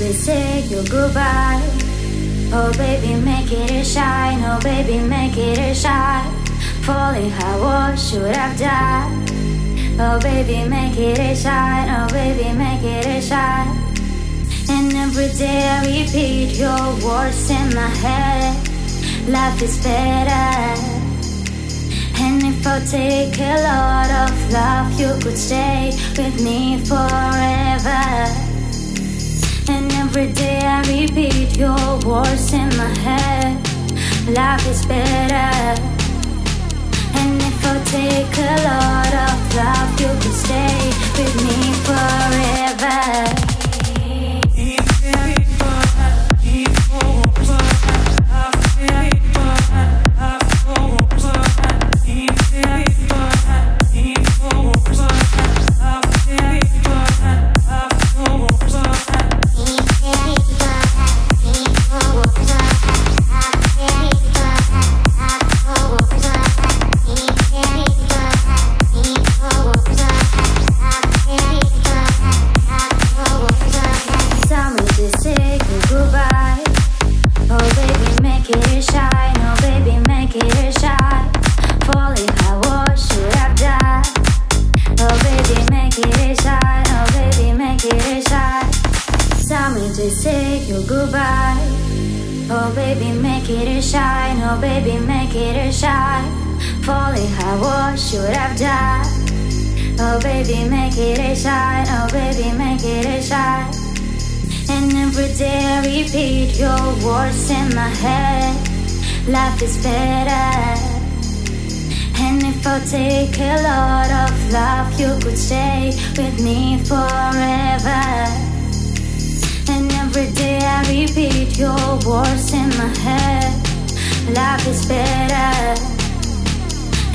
to say your goodbye. Oh baby, make it a shine. Oh baby, make it a shine. Falling, how should have done? Oh baby, make it a shine. Oh baby, make it a shine. And every day I repeat your words in my head. Life is better. And if I take a lot of love, you could stay with me forever. And every day I repeat your words in my head. Life is better. And if I take a lot of love, you Say your goodbye. Oh baby, make it a shine. Oh baby, make it a shine. Falling, how what should have done? Oh baby, make it a shine. Oh baby, make it a shine. And every day I repeat your words in my head. Life is better. And if I take a lot of love, you could stay with me forever. Every day I repeat your words in my head. Life is better.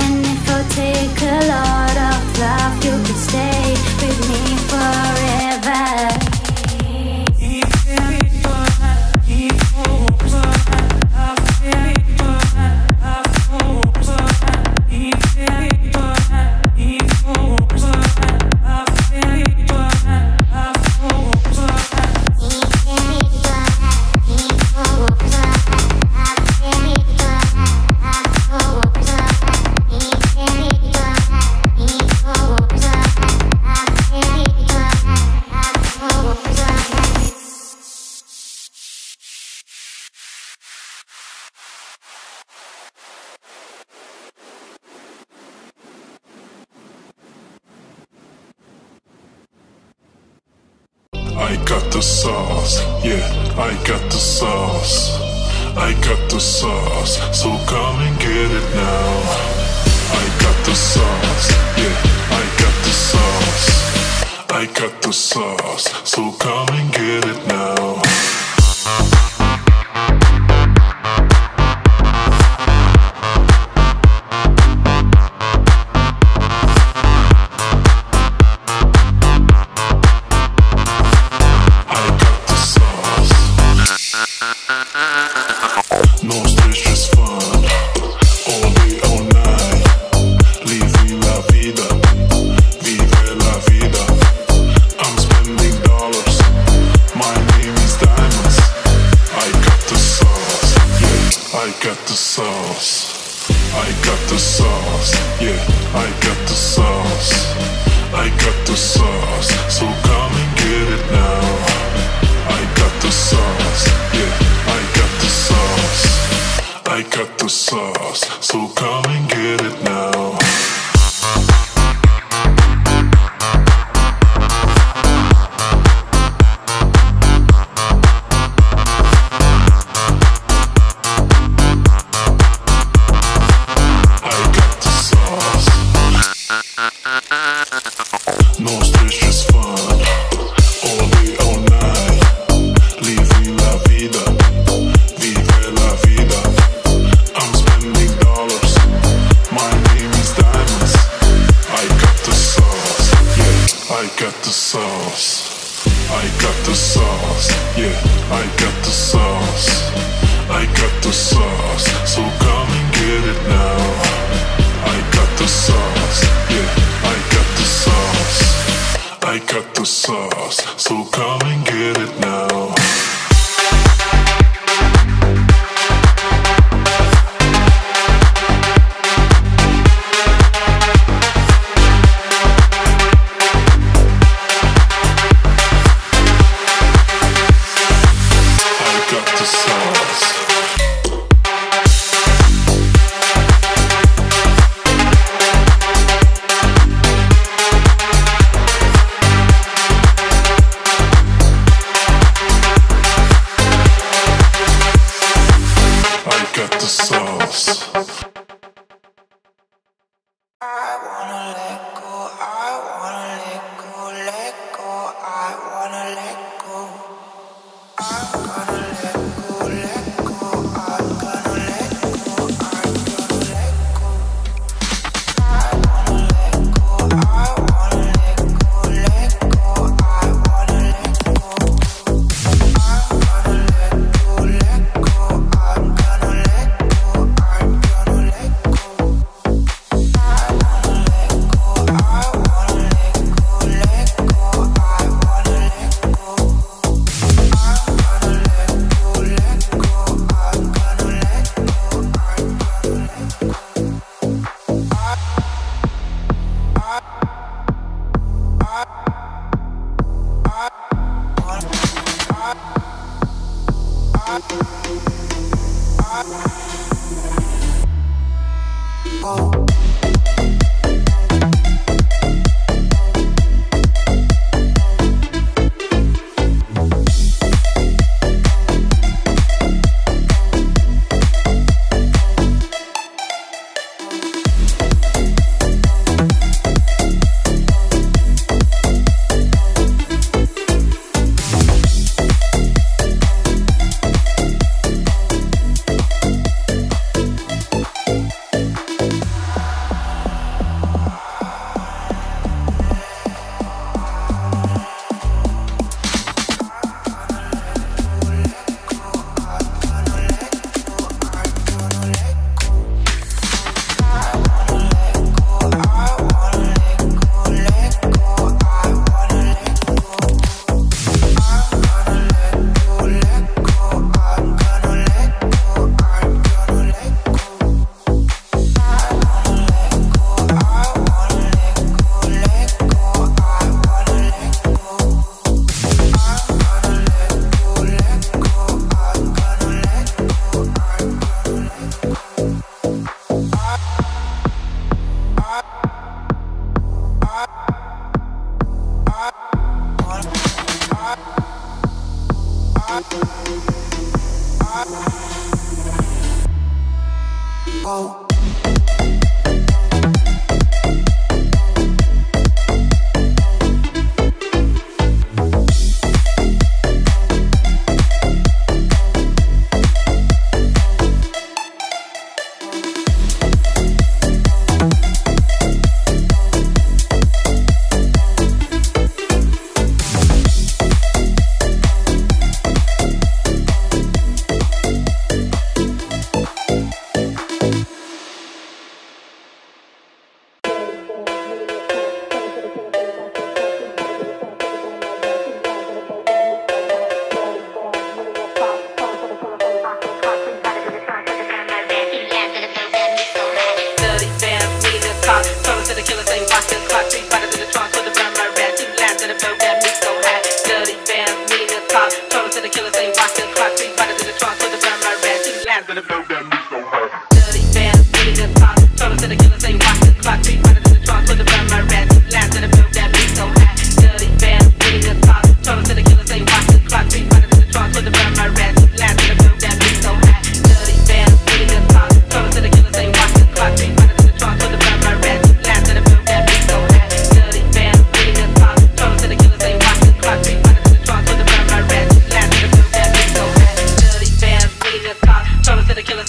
And if I take a lot of love, you could stay with me forever. I got the sauce, yeah, I got the sauce. I got the sauce, so come and get it now. I got the sauce, yeah, I got the sauce. I got the sauce, so come and get it now. Got the sauce. I got the sauce. Yeah, I got the sauce. I got the sauce. So come and get it now. I got the sauce. Yeah, I got the sauce. I got the sauce. So come and get it now. I got the sauce. I got the sauce. So come and get it now. I got the sauce. Yeah, I got the sauce. I got the sauce. So come and get it now. Oh.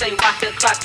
say rocket, rocket.